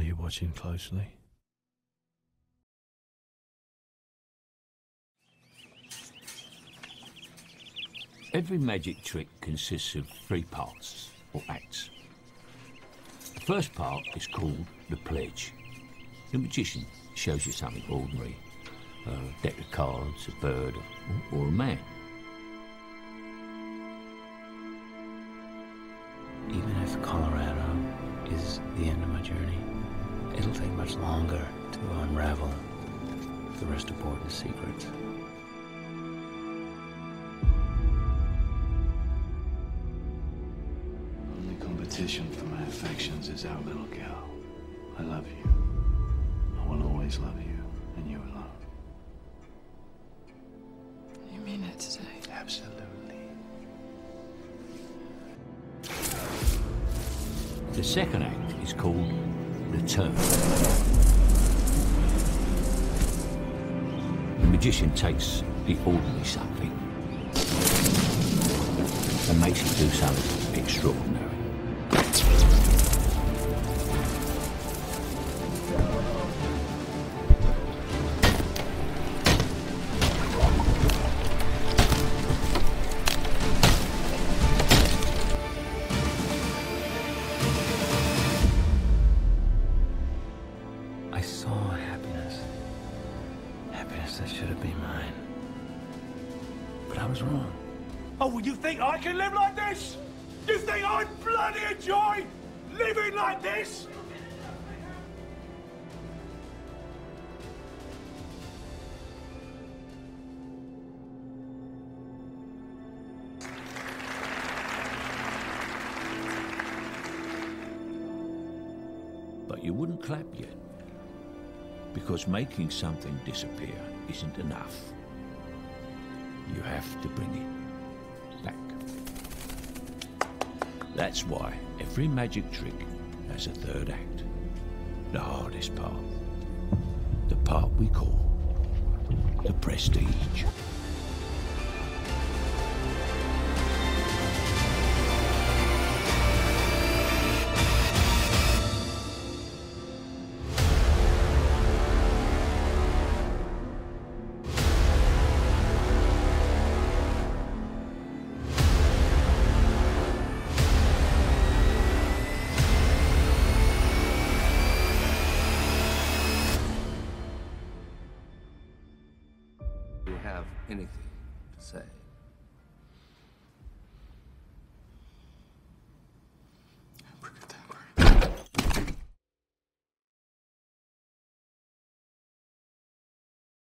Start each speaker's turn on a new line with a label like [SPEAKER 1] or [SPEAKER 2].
[SPEAKER 1] you're watching closely.
[SPEAKER 2] Every magic trick consists of three parts, or acts. The first part is called the pledge. The magician shows you something ordinary, a deck of cards, a bird, or, or a man.
[SPEAKER 3] Even if Colorado is the end of my journey, it'll take much longer to unravel the rest of Borden's secrets.
[SPEAKER 1] Only competition for my affections is our little girl. I love you. I will always love you, and you alone.
[SPEAKER 4] You mean it today?
[SPEAKER 1] Absolutely.
[SPEAKER 2] The second act is called the. The magician takes the ordinary something and makes it do something extraordinary.
[SPEAKER 3] Happiness that should have been mine. But I was wrong.
[SPEAKER 5] Oh, well, you think I can live like this? You think I bloody enjoy living like this?
[SPEAKER 2] But you wouldn't clap yet. Because making something disappear isn't enough. You have to bring it back. That's why every magic trick has a third act. The hardest part. The part we call the prestige.
[SPEAKER 6] Anything to say?